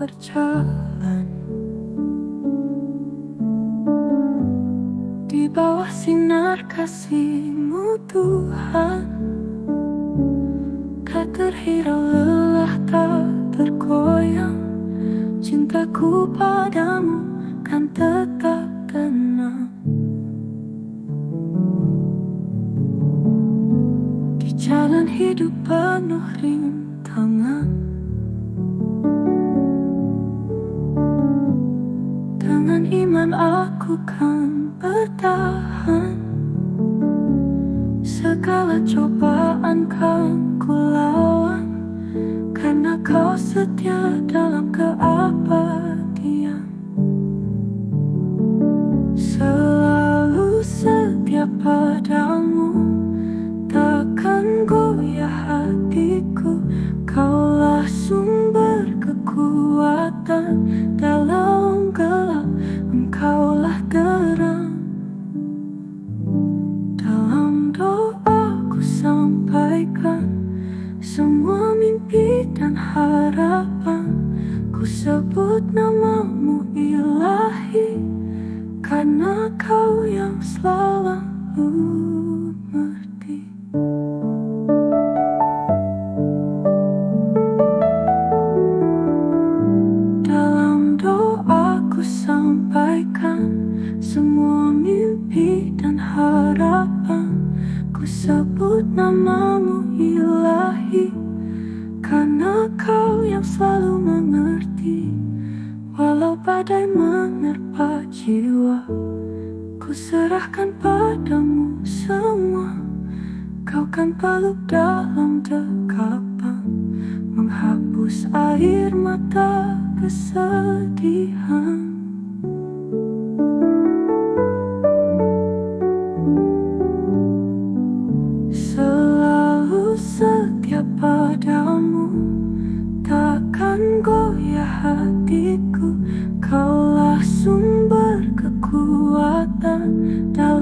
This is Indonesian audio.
berjalan. Di bawah sinar kasihmu Tuhan. Kau terhirau lelah tak tergoyang. Cintaku padamu kan tetap tenang. Di jalan hidup penuh rintangan Iman aku kan bertahan. Segala cobaan kan ku lawan. Karena kau setia dalam keabadian terang Dalam doaku sampaikan Semua mimpi dan harapan. Ku sebut namamu ilahi Karena kau yang selalu sampaikan Ku sebut namamu ilahi Karena kau yang selalu mengerti. Walau badai menerpa jiwa Ku serahkan padamu semua. Kau kan peluk dalam dekapan Menghapus air mata kesedihan 到